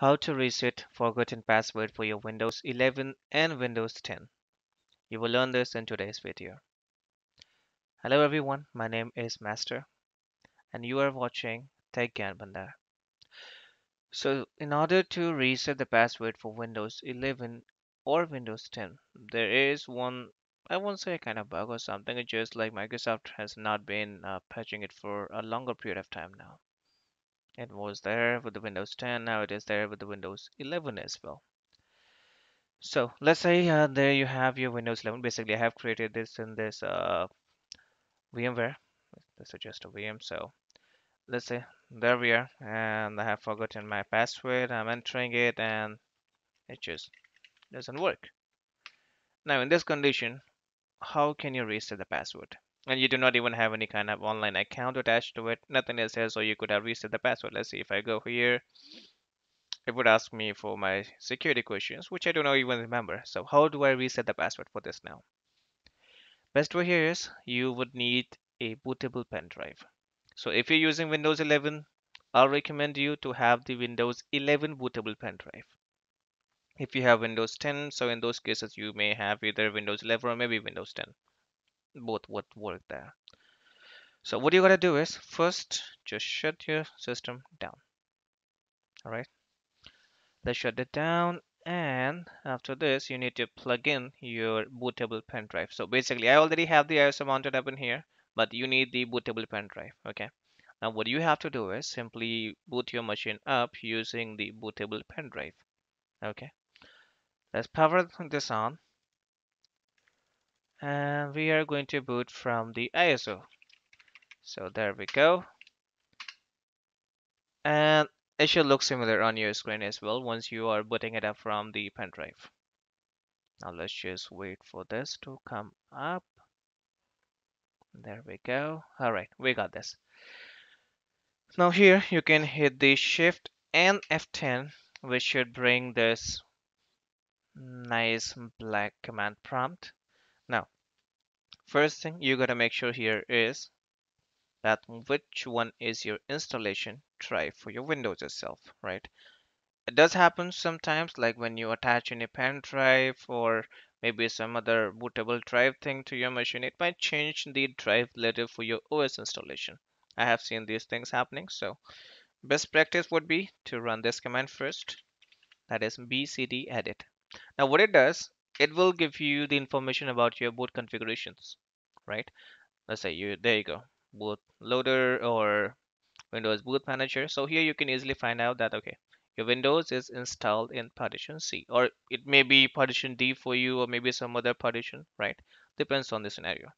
How to reset forgotten password for your Windows 11 and Windows 10. You will learn this in today's video. Hello everyone, my name is Master and you are watching Tech Gyan Bhandar. So in order to reset the password for Windows 11 or Windows 10, there is one, I won't say a kind of bug or something, it's just like Microsoft has not been uh, patching it for a longer period of time now. It was there with the Windows 10, now it is there with the Windows 11 as well. So let's say uh, there you have your Windows 11. Basically, I have created this in this uh, VMware. This is just a VM. So let's say there we are, and I have forgotten my password. I'm entering it, and it just doesn't work. Now, in this condition, how can you reset the password? And you do not even have any kind of online account attached to it. Nothing else says, so you could have reset the password. Let's see if I go here it would ask me for my security questions, which I don't know even remember. So how do I reset the password for this now? Best way here is you would need a bootable pen drive. So if you're using Windows 11, I'll recommend you to have the Windows 11 bootable pen drive. If you have Windows 10, so in those cases you may have either Windows 11 or maybe Windows 10. Both would work there. So what you gotta do is first just shut your system down. All right let's shut it down and after this you need to plug in your bootable pen drive. So basically I already have the ISO mounted up in here but you need the bootable pen drive okay? Now what you have to do is simply boot your machine up using the bootable pen drive okay? Let's power this on and we are going to boot from the ISO so there we go and it should look similar on your screen as well once you are booting it up from the pen drive. Now let's just wait for this to come up. There we go. All right, we got this. Now here you can hit the shift and F10 which should bring this nice black command prompt. Now, first thing you gotta make sure here is that which one is your installation drive for your Windows itself, right? It does happen sometimes, like when you attach any pen drive or maybe some other bootable drive thing to your machine, it might change the drive letter for your OS installation. I have seen these things happening, so best practice would be to run this command first, that is bcd edit. Now what it does, it will give you the information about your boot configurations, right? Let's say you, there you go, boot loader or Windows Boot Manager. So here you can easily find out that, okay, your Windows is installed in partition C or it may be partition D for you or maybe some other partition, right? Depends on the scenario.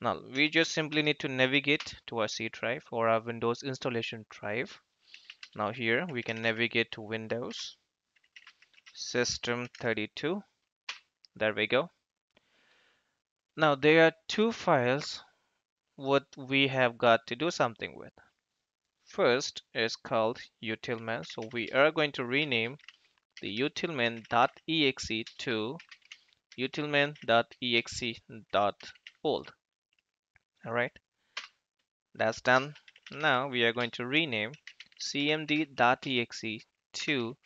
Now we just simply need to navigate to our C drive or our Windows installation drive. Now here we can navigate to Windows System 32. There we go. Now there are two files what we have got to do something with. First is called utilman. So we are going to rename the utilman.exe to utilman.exe.old. All right, that's done. Now we are going to rename cmd.exe to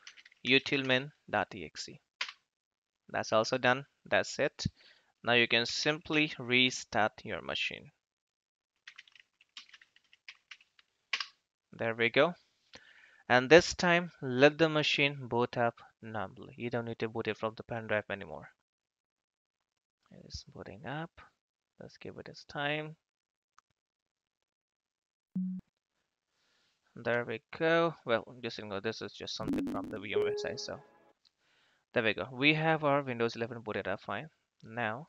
utilman.exe. That's also done. That's it. Now you can simply restart your machine. There we go. And this time, let the machine boot up normally. You don't need to boot it from the pen drive anymore. It's booting up. Let's give it its time. There we go. Well, just ignore this is just something from the VMware side. So there we go. We have our Windows 11 booted up fine. Now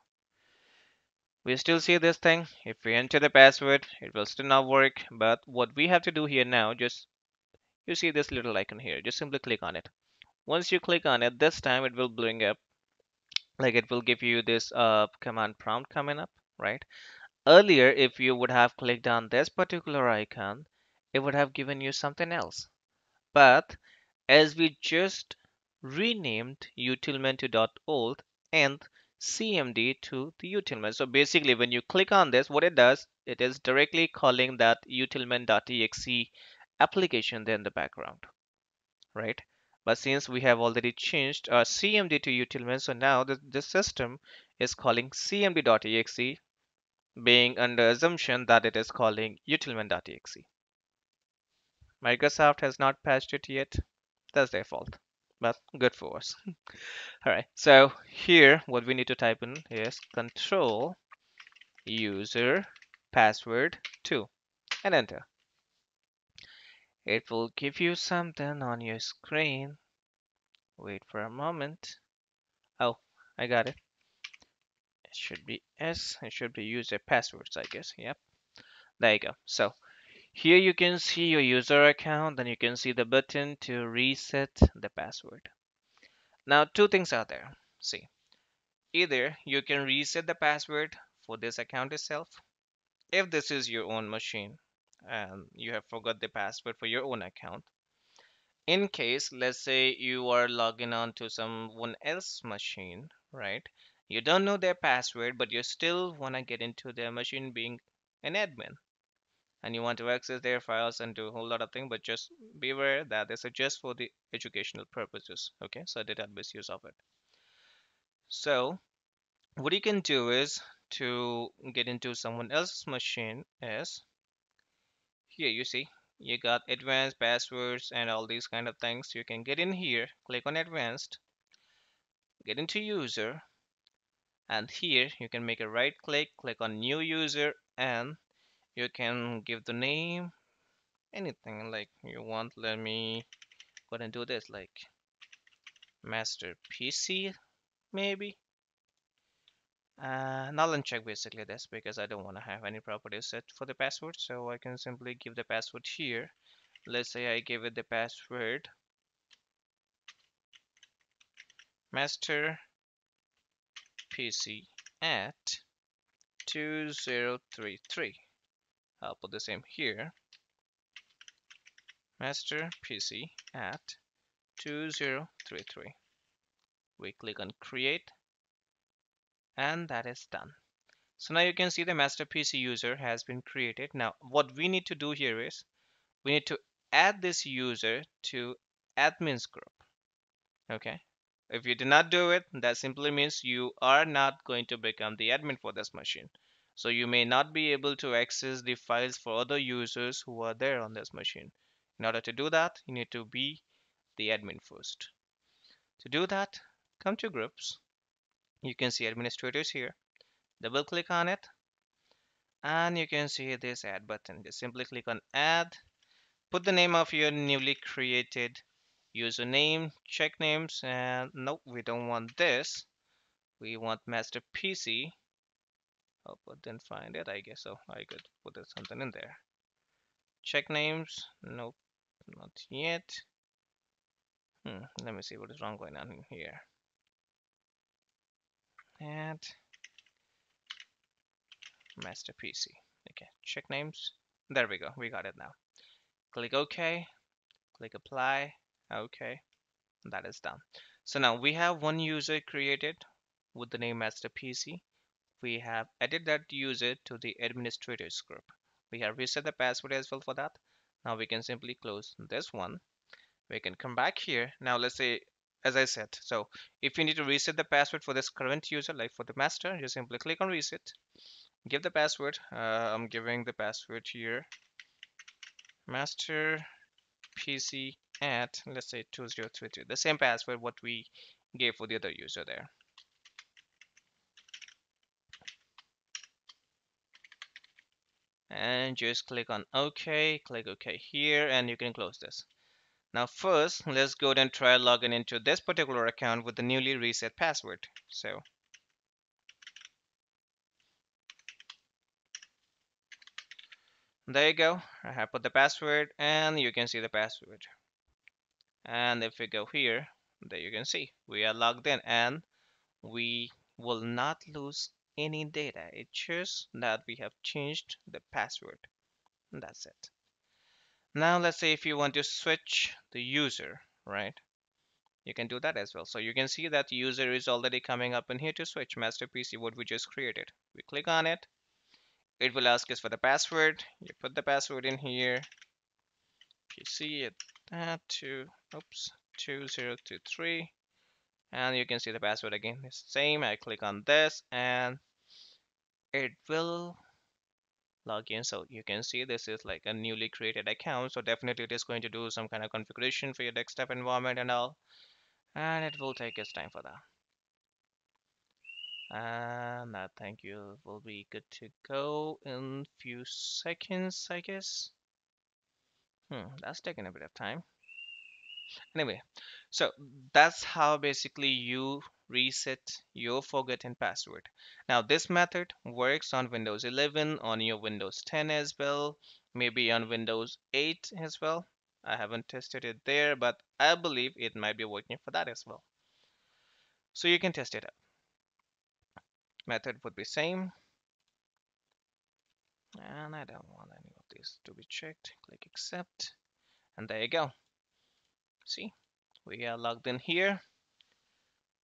we still see this thing. If we enter the password it will still not work. But what we have to do here now just you see this little icon here just simply click on it. Once you click on it this time it will bring up like it will give you this uh, command prompt coming up right? Earlier if you would have clicked on this particular icon it would have given you something else. But as we just renamed utilman and cmd to the utilman. So basically when you click on this, what it does, it is directly calling that utilman.exe application there in the background, right? But since we have already changed uh, our CMD to utilmain, so now the, the system is calling cmd.exe being under assumption that it is calling utilmain.exe. Microsoft has not patched it yet. That's their fault, but good for us. All right, so here what we need to type in is control user password 2 and enter. It will give you something on your screen. Wait for a moment. Oh, I got it. It should be S. It should be user passwords, I guess. Yep. There you go. So here you can see your user account, then you can see the button to reset the password. Now, two things are there. See, either you can reset the password for this account itself, if this is your own machine and you have forgot the password for your own account. In case, let's say you are logging on to someone else's machine, right? You don't know their password, but you still want to get into their machine being an admin and you want to access their files and do a whole lot of things but just be aware that this is just for the educational purposes okay? So did not misuse of it. So what you can do is to get into someone else's machine is here you see you got advanced passwords and all these kind of things. You can get in here click on advanced get into user and here you can make a right click click on new user and you can give the name anything like you want let me go and do this like master PC maybe? Uh, null and check basically this because I don't want to have any properties set for the password so I can simply give the password here. Let's say I give it the password. Master PC at 2033 I'll put the same here. Master PC at 2033. We click on create and that is done. So now you can see the master PC user has been created. Now what we need to do here is we need to add this user to admins group. Okay. If you do not do it, that simply means you are not going to become the admin for this machine. So you may not be able to access the files for other users who are there on this machine. In order to do that, you need to be the admin first. To do that, come to groups. You can see administrators here. Double click on it. And you can see this add button. Just simply click on add. Put the name of your newly created username, check names, and nope, we don't want this. We want master PC Oh, but didn't find it. I guess so. I could put something in there. Check names. Nope, not yet. Hmm, let me see what is wrong going on in here. And master PC. Okay, check names. There we go. We got it now. Click OK. Click apply. OK. That is done. So now we have one user created with the name master PC we have added that user to the administrators group. We have reset the password as well for that. Now we can simply close this one. We can come back here. Now let's say, as I said, so if you need to reset the password for this current user, like for the master, just simply click on reset. Give the password. Uh, I'm giving the password here. Master PC at, let's say 2032. The same password what we gave for the other user there. And just click on OK, click OK here, and you can close this. Now first, let's go and try logging into this particular account with the newly reset password. So there you go. I have put the password and you can see the password. And if we go here, there you can see we are logged in and we will not lose any data. It shows that we have changed the password. That's it. Now let's say if you want to switch the user, right? You can do that as well. So you can see that the user is already coming up in here to switch master PC what we just created. We click on it. It will ask us for the password. You put the password in here. PC at two. oops 2023 and you can see the password again is the same I click on this and it will log in. So you can see this is like a newly created account. So definitely it is going to do some kind of configuration for your desktop environment and all. And it will take its time for that. And I think you. Will be good to go in few seconds I guess. Hmm that's taking a bit of time. Anyway so that's how basically you reset your forgotten password. Now this method works on windows 11 on your windows 10 as well maybe on windows 8 as well. I haven't tested it there but i believe it might be working for that as well. So you can test it out. Method would be same. And I don't want any of these to be checked. Click accept. And there you go. See we are logged in here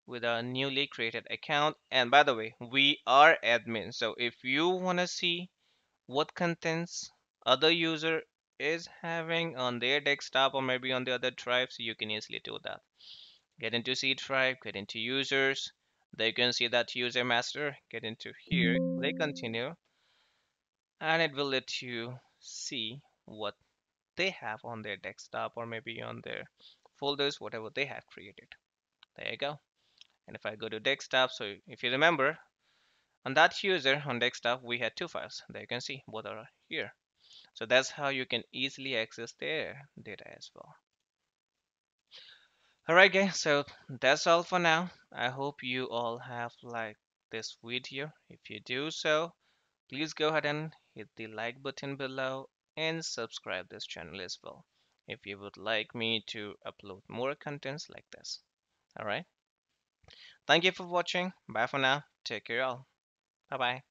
with our newly created account. And by the way we are admin. So if you want to see what contents other user is having on their desktop or maybe on the other drives you can easily do that. Get into C drive get into users. They can see that user master get into here they continue. And it will let you see what they have on their desktop or maybe on their folders whatever they have created. There you go and if I go to desktop so if you remember on that user on desktop we had two files there you can see both are here so that's how you can easily access their data as well Alright guys, so that's all for now. I hope you all have liked this video. If you do so, please go ahead and hit the like button below and subscribe this channel as well if you would like me to upload more contents like this. Alright. Thank you for watching. Bye for now. Take care all. Bye bye.